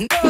no.